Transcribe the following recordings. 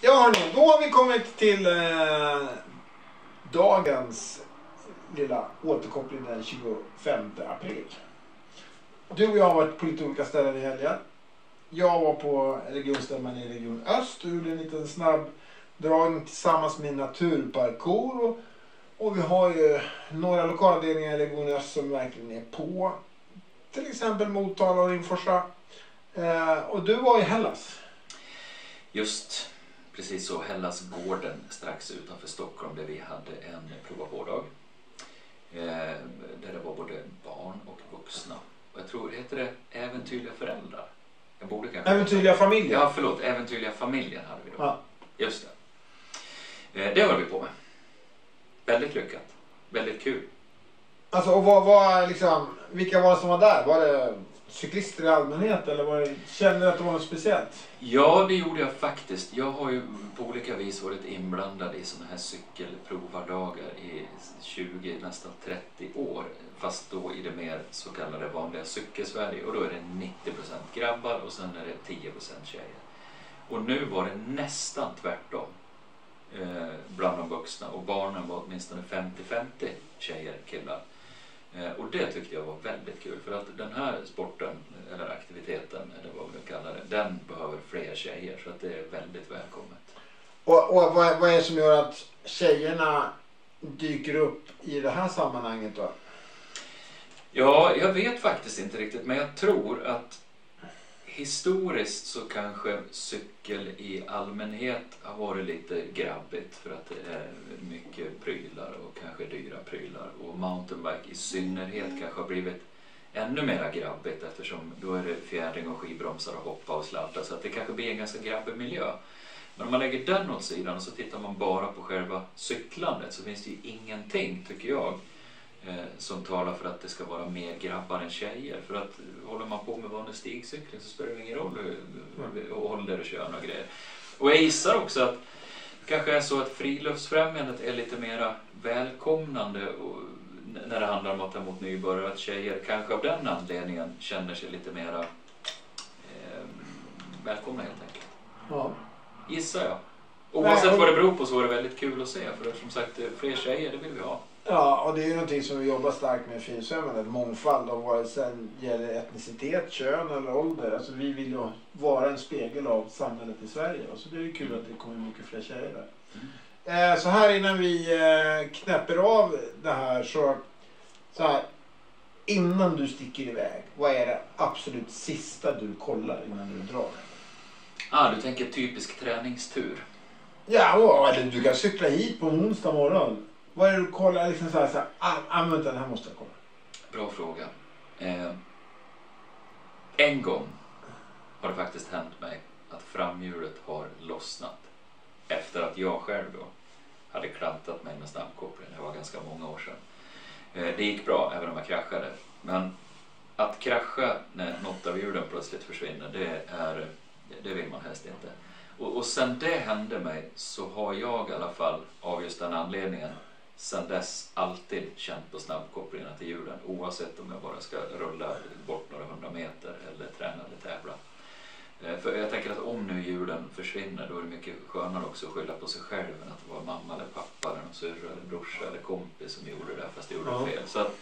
Ja hörni, då har vi kommit till eh, dagens lilla återkoppling den 25 april. Du och jag har varit på lite olika ställen i helgen. Jag var på regionstämman i Region Öst och gjorde en liten snabb dragning tillsammans med Naturparkour. Och, och vi har ju några lokalavdelningar i Region Öst som verkligen är på. Till exempel Motala och Rimforsa. Eh, och du var i Hellas. Just precis så, Hellasgården strax utanför Stockholm där vi hade en prova på-dag. Eh, där det var både barn och vuxna. Och jag tror, heter det Äventyrliga föräldrar? Jag borde kanske... Äventyrliga familjer. Ja, förlåt. Äventyrliga familjen hade vi då. Ja. Just det. Eh, det höll vi på med. Väldigt lyckat. Väldigt kul. Alltså, och vad var liksom, vilka var det som var där? Var det cyklister i allmänhet eller var det, kände du att det var något speciellt? Ja, det gjorde jag faktiskt. Jag har ju på olika vis varit inblandad i sådana här cykelprovardagar i 20, nästan 30 år. Fast då i det mer så kallade vanliga cykelsverige. Och då är det 90% grabbar och sen är det 10% tjejer. Och nu var det nästan tvärtom eh, bland de vuxna. Och barnen var åtminstone 50-50 tjejer, killar. Eh, och det tyckte jag var väldigt kul för att den här sporten, eller aktiviteten, eller vad vi kallar det, den behöver fler tjejer så att det är väldigt välkommet. Och, och vad, vad är det som gör att tjejerna dyker upp i det här sammanhanget då? Ja, jag vet faktiskt inte riktigt men jag tror att historiskt så kanske cykel i allmänhet har varit lite grabbigt för att det är mycket prylar prylar. Och mountainbike i synnerhet kanske har blivit ännu mer grabbigt eftersom då är det fjädring och skivbromsar och hoppa och sladda så att det kanske blir en ganska grabbig miljö. Men om man lägger den åt sidan och så tittar man bara på själva cyklandet så finns det ju ingenting, tycker jag, eh, som talar för att det ska vara mer grabbar än tjejer. För att håller man på med vanlig stigcykling så spelar det ingen roll hur, hur, ålder och kön och grejer. Och jag gissar också att kanske är så att friluftsfrämjandet är lite mera välkomnande och, när det handlar om att ta emot nybörjare. Att tjejer kanske av den anledningen känner sig lite mera eh, välkomna helt enkelt. Ja. Gissar jag. Oavsett vad det beror på så är det väldigt kul att se. För som sagt, fler tjejer, det vill vi ha. Ja, och det är ju någonting som vi jobbar starkt med i Friluftsfrämjandet. Mångfald av sig det gäller etnicitet, kön eller ålder. Alltså vi vill ju vara en spegel av samhället i Sverige. Och så det är ju kul att det kommer mycket fler tjejer där. Eh, så här innan vi eh, knäpper av det här så, så här. Innan du sticker iväg, vad är det absolut sista du kollar innan du drar? Ah, du tänker typisk träningstur. Ja, eller du kan cykla hit på onsdag morgon. Vad är det du kollar? Liksom så här, så här, ah, ah, vänta, det här måste jag kolla. Bra fråga. Eh, en gång har det faktiskt hänt mig att framhjulet har lossnat. Efter att jag själv då hade klantat mig med snabbkopplingen. Det var ganska många år sedan. Eh, det gick bra även om jag kraschade. Men att krascha när något av hjulen plötsligt försvinner, det, är, det vill man helst inte. Och, och sen det hände mig så har jag i alla fall av just den anledningen sen dess alltid känt på snabbkopplingen till hjulen oavsett om jag bara ska rulla bort några hundra meter eller träna eller tävla. Eh, för jag tänker att om nu hjulen försvinner då är det mycket skönare också att skylla på sig själv än att det var mamma eller pappa eller någon syrra eller brorsa eller kompis som gjorde det fast gjorde Ja. fel. Så att,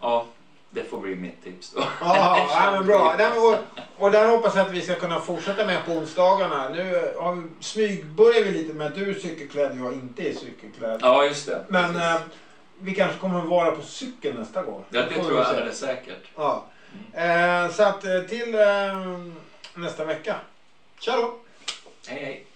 ja, det får bli mitt tips då. Ja, ja, men bra. Nej, men, och, och där hoppas jag att vi ska kunna fortsätta med på onsdagarna. Nu har vi, smygbörjar vi lite med att du är cykelklädd och jag inte är cykelklädd. Ja, just det. Men eh, vi kanske kommer att vara på cykel nästa gång. ja, det tror jag alldeles säkert. Ja. Eh, så att eh, till eh, nästa vecka. Tja då! Hej, hej.